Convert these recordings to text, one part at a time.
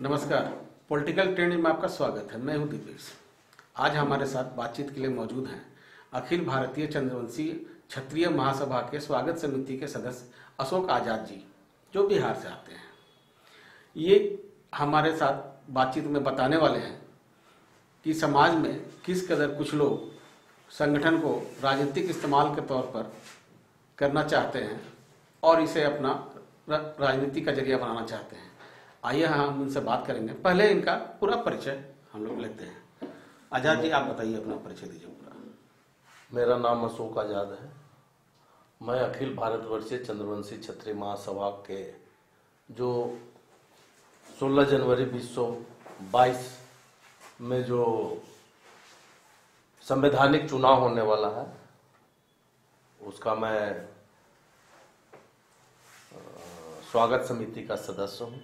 नमस्कार। Political trend में आपका स्वागत है। मैं हूँ दीपेश। आज हमारे साथ बातचीत के लिए मौजूद हैं अखिल भारतीय चंद्रवंशी क्षत्रिय महासभा के स्वागत समिति के सदस्य अशोक आज़ाद जी, जो बिहार से आते हैं। ये हमारे साथ बातचीत में बताने वाले हैं कि समाज में किस कदर कुछ लोग संगठन को राजनीतिक इस्तेमाल के तौर पर करना चाहते हैं और इसे अपना राजनीति का ज़रिया बनाना चाहते हैं। आइए हम उनसे बात करेंगे। पहले इनका पूरा परिचय हम लोग लेते हैं। आज़ाद जी, आप बताइए अपना परिचय दीजिए पूरा। मेरा नाम अशोक आज़ाद है। मैं अखिल भारतवर्षीय चंद्रवंशी क्षत्रिय महासभा के जो 16 जनवरी 2022 में जो संवैधानिक चुनाव होने वाला है, उसका मैं स्वागत समिति का सदस्य हूँ।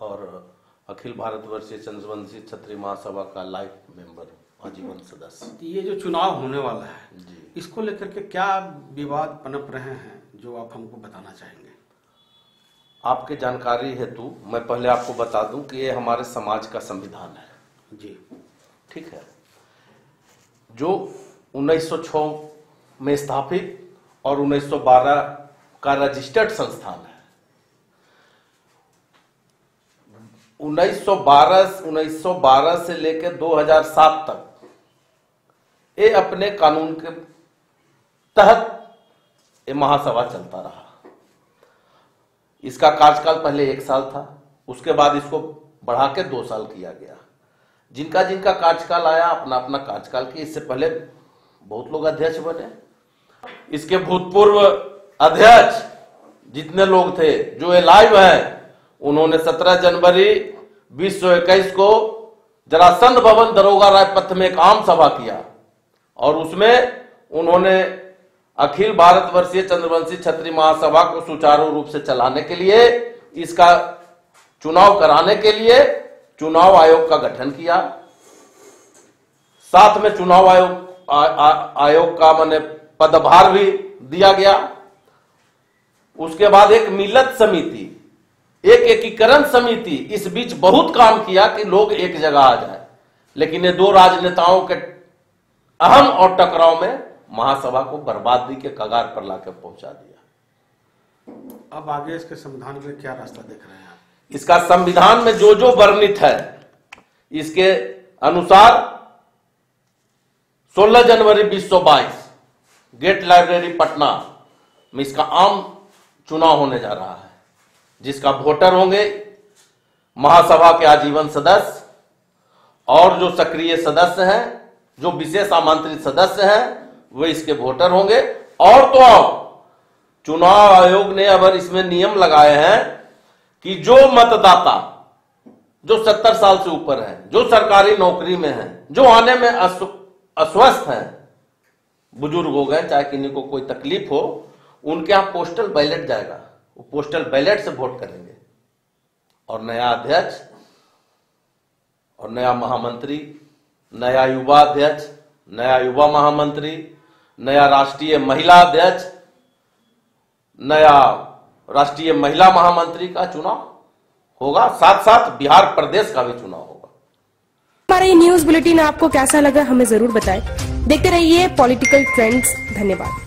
और अखिल भारतवर्षीय चंद्रवंशी छत्री महासभा का लाइफ मेंबर आजीवन सदस्य। ये जो चुनाव होने वाला है जी। इसको लेकर के क्या विवाद पनप रहे हैं जो आप हमको बताना चाहेंगे? आपके जानकारी हेतु मैं पहले आपको बता दूँ कि ये हमारे समाज का संविधान है। जी। ठीक है? जो 1906 में स्थापित और 1912 का रजिस्टर्ड संस्थान है 1912 1912 से लेकर 2007 तक, ये अपने कानून के तहत ये महासभा चलता रहा। इसका कार्यकाल पहले एक साल था, उसके बाद इसको बढ़ा के दो साल किया गया। जिनका जिनका कार्यकाल आया, अपना अपना कार्यकाल किया। इससे पहले बहुत लोग अध्यक्ष बने। इसके भूतपूर्व अध्यक्ष जितने लोग थे, जो ये लाइव है, उन्होंने 17 जनवरी 2021 को जरासंध भवन दरोगा राय पथ में एक आम सभा किया। और उसमें उन्होंने अखिल भारतवर्षीय चंद्रवंशी छत्री महासभा को सुचारू रूप से चलाने के लिए, इसका चुनाव कराने के लिए चुनाव आयोग का गठन किया। साथ में चुनाव आयोग आयोग का मैंने पदभार भी दिया गया। उसके बाद एक मिलत समिति एक एकीकरण समिति इस बीच बहुत काम किया कि लोग एक जगह आ जाए। लेकिन ये दो राजनेताओं के अहम और टकराव में महासभा को बर्बादी के कगार पर लाकर पहुँचा दिया। अब आगे इसके संविधान के लिए क्या रास्ता देख रहे हैं आप? इसका संविधान में जो जो वर्णित है इसके अनुसार 16 जनवरी 2022 गेट लाइब्रेरी पटना में इसका आम चुनाव होने जा रहा है। जिसका वोटर होंगे महासभा के आजीवन सदस्य और जो सक्रिय सदस्य हैं, जो विशेष आमंत्रित सदस्य हैं, वे इसके वोटर होंगे। और तो और, चुनाव आयोग ने अब इसमें नियम लगाए हैं कि जो मतदाता, जो सत्तर साल से ऊपर है, जो सरकारी नौकरी में है, जो आने में अस्वस्थ हैं, बुज़ुर्ग हो गए, चाहे किन्हीं को कोई तकलीफ़ हो, उनके यहाँ पोस्टल बैलेट जाएगा। वो पोस्टल बैलेट से वोट करेंगे। और नया अध्यक्ष, और नया महामंत्री, नया युवा अध्यक्ष, नया युवा महामंत्री, नया राष्ट्रीय महिला अध्यक्ष, नया राष्ट्रीय महिला महामंत्री का चुनाव होगा। साथ साथ बिहार प्रदेश का भी चुनाव होगा। हमारा ये न्यूज़ बुलेटिन आपको कैसा लगा हमें ज़रूर बताएँ। देखते रहिए पॉलिटिकल ट्रेंड्स धन्यवाद।